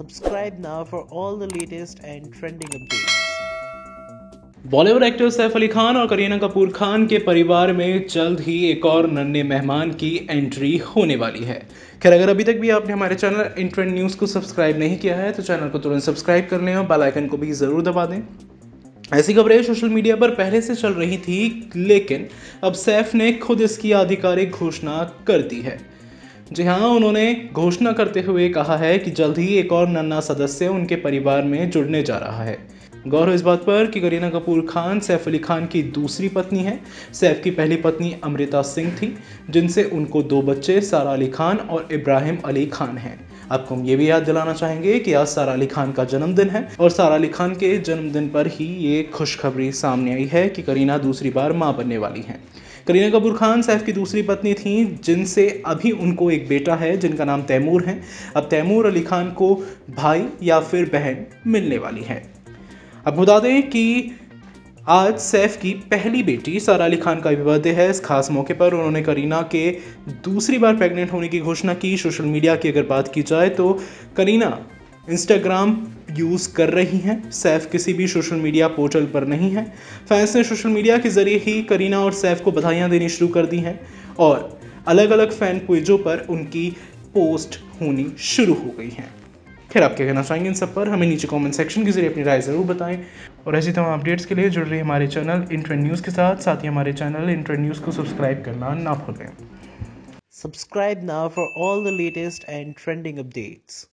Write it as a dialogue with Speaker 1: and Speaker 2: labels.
Speaker 1: Subscribe now for all the latest and trending updates.
Speaker 2: Bollywood actor Saif Ali Khan और करीना कपूर खान के परिवार में जल्द ही एक और नन्हे मेहमान की एंट्री होने वाली है। खैर, अगर अभी तक भी आपने हमारे चैनल इंट्रेंड न्यूज़ को सब्सक्राइब नहीं किया है तो चैनल को तुरंत सब्सक्राइब कर लें और बेल आइकन को भी ज़रूर दबा दें। ऐसी खबरें सोशल मीडिया पर पहले से चल रही थी, लेकिन अब सैफ ने खुद इसकी आधिकारिक घोषणा कर दी है। जी हाँ उन्होंने घोषणा करते हुए कहा है कि जल्द ही एक और नन्ना सदस्य उनके परिवार में जुड़ने जा रहा है। गौर इस बात पर कि करीना कपूर खान, सैफ अली खान की दूसरी पत्नी है। सैफ की पहली पत्नी अमृता सिंह थी, जिनसे उनको दो बच्चे, सारा अली खान और इब्राहिम अली खान हैं। आपको हम ये भी याद दिलाना चाहेंगे कि आज सारा अली खान का जन्मदिन है और सारा अली खान के जन्मदिन पर ही ये खुशखबरी सामने आई है कि करीना दूसरी बार माँ बनने वाली हैं। करीना कपूर खान सैफ की दूसरी पत्नी थी, जिनसे अभी उनको एक बेटा है, जिनका नाम तैमूर है। अब तैमूर अली खान को भाई या फिर बहन मिलने वाली है। अब बता दें कि आज सैफ की पहली बेटी सारा अली खान का भी बर्थडे है। इस खास मौके पर उन्होंने करीना के दूसरी बार प्रेग्नेंट होने की घोषणा की। सोशल मीडिया की अगर बात की जाए तो करीना इंस्टाग्राम यूज़ कर रही हैं। सैफ किसी भी सोशल मीडिया पोर्टल पर नहीं है। फैंस ने सोशल मीडिया के ज़रिए ही करीना और सैफ को बधाइयाँ देनी शुरू कर दी हैं और अलग अलग फ़ैन पेजों पर उनकी पोस्ट होनी शुरू हो गई हैं। खैर आप क्या कहना चाहेंगे इन सब पर, हमें नीचे कमेंट सेक्शन के ज़रिए अपनी राय ज़रूर बताएँ। और ऐसी तमाम अपडेट्स के लिए जुड़ रही हमारे चैनल इंट्रेंड न्यूज़ के साथ। साथ ही हमारे चैनल इंट्रेंड न्यूज़ को सब्सक्राइब करना ना भूलें।
Speaker 1: Subscribe now for all the latest and trending updates.